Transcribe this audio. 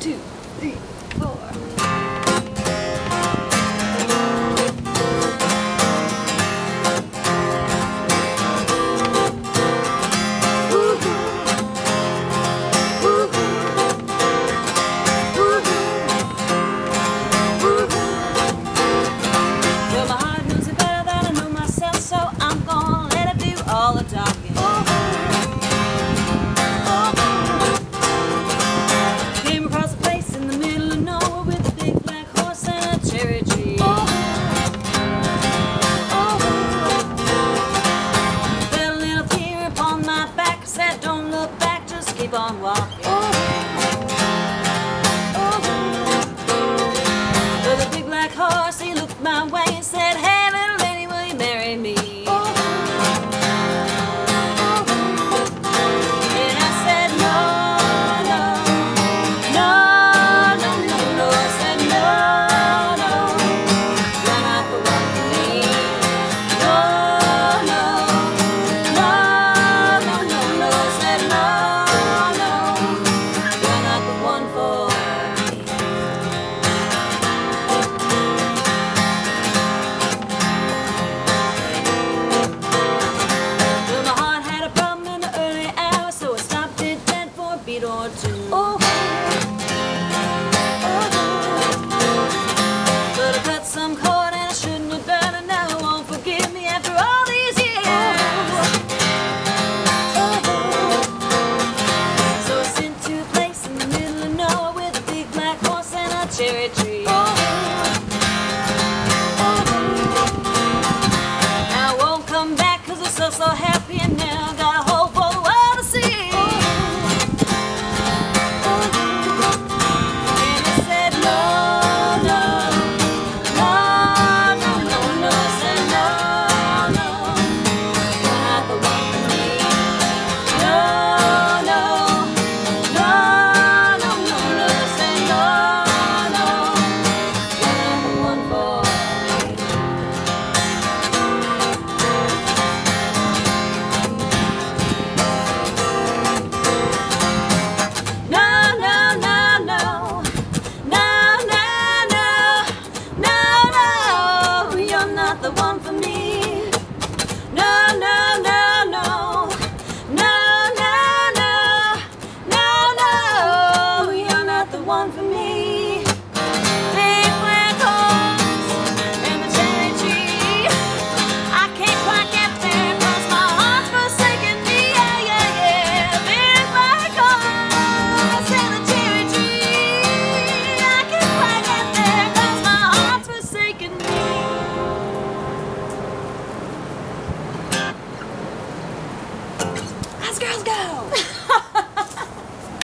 two, three, four. keep on walking. Oh. Oh. The big black horse, he looked my way. one for me. Big black the cherry tree. I can't quite get my heart's forsaken me. Yeah, yeah, yeah. Big black the cherry tree. I can't quite get my heart's forsaken me. Let's girls go.